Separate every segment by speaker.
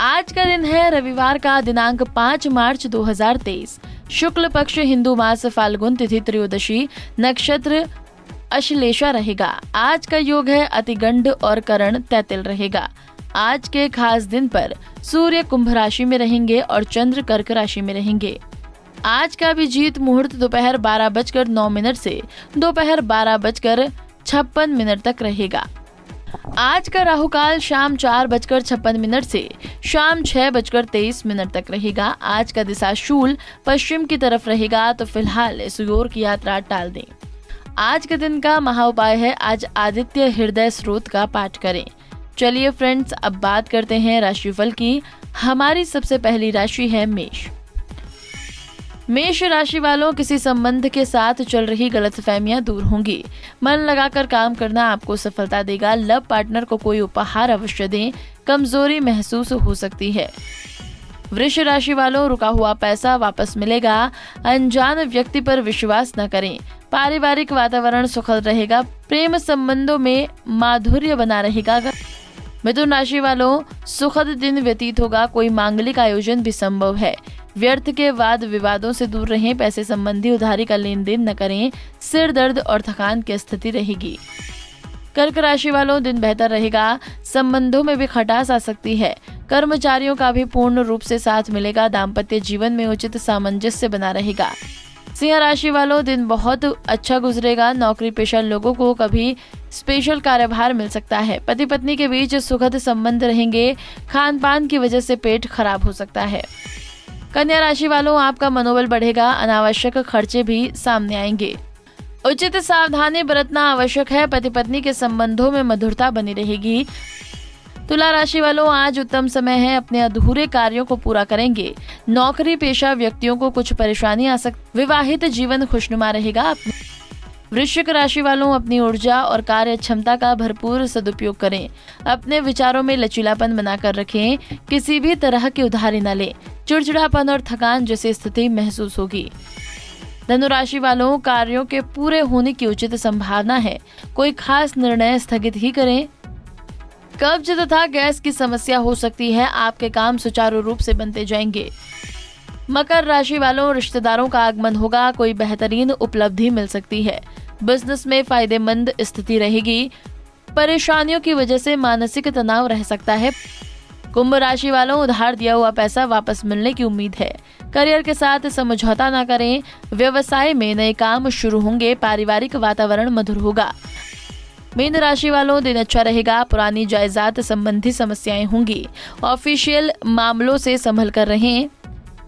Speaker 1: आज का दिन है रविवार का दिनांक 5 मार्च 2023 शुक्ल पक्ष हिंदू मास फाल्गुन तिथि त्रयोदशी, नक्षत्र अश्लेषा रहेगा। आज का योग है अतिगंड और करण तैतिल रहेगा। आज के खास दिन पर सूर्य कुंभ राशि में रहेंगे और चंद्र कर्क राशि में रहेंगे। आज का भी जीत मुहूर्त दोपहर बारह बजकर नौ मिनट से दोपहर बारह बजकर छप्पन मिनट तक रहेगा। आज का राहु काल शाम चार बजकर छप्पन मिनट से शाम छह बजकर तेईस मिनट तक रहेगा। आज का दिशा शूल पश्चिम की तरफ़ रहेगा तो फ़िलहाल इस ओर की यात्रा टाल दें। आज के दिन का महा उपाय है, आज आदित्य हृदय स्रोत का पाठ करें। चलिए फ्रेंड्स अब बात करते हैं राशिफल की। हमारी सबसे पहली राशि है मेष। मेष राशि वालों किसी संबंध के साथ चल रही गलत गलतफहमियाँ दूर होंगी। मन लगाकर काम करना आपको सफलता देगा। लव पार्टनर को कोई उपहार अवश्य दें। कमज़ोरी महसूस हो सकती है। वृक्ष राशि वालों, रुका हुआ पैसा वापस मिलेगा। अनजान व्यक्ति पर विश्वास न करें। पारिवारिक वातावरण सुखद रहेगा। प्रेम संबंधों में माधुर्य बना रहेगा। मिथुन राशि वालों, सुखद दिन व्यतीत होगा। कोई मांगलिक आयोजन भी संभव है। व्यर्थ के वाद विवादों से दूर रहें, पैसे संबंधी उधारी का लेन देन न करें, सिर दर्द और थकान की स्थिति रहेगी। कर्क राशि वालों, दिन बेहतर रहेगा। संबंधों में भी खटास आ सकती है। कर्मचारियों का भी पूर्ण रूप से साथ मिलेगा। दाम्पत्य जीवन में उचित सामंजस्य बना रहेगा। सिंह राशि वालों, दिन बहुत अच्छा गुजरेगा। नौकरी पेशा लोगों को कभी स्पेशल कार्यभार मिल सकता है। पति पत्नी के बीच सुखद संबंध रहेंगे। खान पान की वजह से पेट खराब हो सकता है। कन्या राशि वालों, आपका मनोबल बढ़ेगा, अनावश्यक खर्चे भी सामने आएँगे। उचित सावधानी बरतना आवश्यक है पति पत्नी के संबंधों में मधुरता बनी रहेगी। तुला राशि वालों, आज उत्तम समय है, अपने अधूरे कार्यों को पूरा करेंगे। नौकरी पेशा व्यक्तियों को कुछ परेशानी आ सकती विवाहित जीवन खुशनुमा रहेगा। वृश्चिक राशि वालों अपनी ऊर्जा और कार्य क्षमता का भरपूर सदुपयोग करें। अपने विचारों में लचीलापन बनाकर रखें, किसी भी तरह की उधारी न लें। चिड़चिड़ापन और थकान जैसी स्थिति महसूस होगी। धनुराशि वालों, कार्यों के पूरे होने की उचित संभावना है। कोई खास निर्णय स्थगित ही करें। कब्ज तथा गैस की समस्या हो सकती है। आपके काम सुचारू रूप से बनते जाएँगे। मकर राशि वालों रिश्तेदारों का आगमन होगा। कोई बेहतरीन उपलब्धि मिल सकती है। बिज़नेस में फ़ायदेमंद स्थिति रहेगी। परेशानियों की वजह से मानसिक तनाव रह सकता है। कुंभ राशि वालों, उधार दिया हुआ पैसा वापस मिलने की उम्मीद है। करियर के साथ समझौता न करें। व्यवसाय में नए काम शुरू होंगे। पारिवारिक वातावरण मधुर होगा। मीन राशि वालों, दिन अच्छा रहेगा। पुरानी जायदाद संबंधी समस्याएँ होंगी। ऑफिशियल मामलों से संभल कर रहें।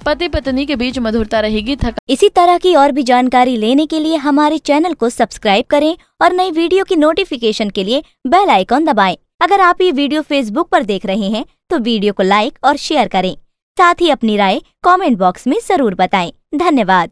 Speaker 1: पति पत्नी के बीच मधुरता रहेगी, थका
Speaker 2: इसी तरह की और भी जानकारी लेने के लिए हमारे चैनल को सब्सक्राइब करें और नई वीडियो की नोटिफिकेशन के लिए बेल आइकॉन दबाएँ। अगर आप ये वीडियो फेसबुक पर देख रहे हैं तो वीडियो को लाइक और शेयर करें। साथ ही अपनी राय कमेंट बॉक्स में ज़रूर बताएँ। धन्यवाद।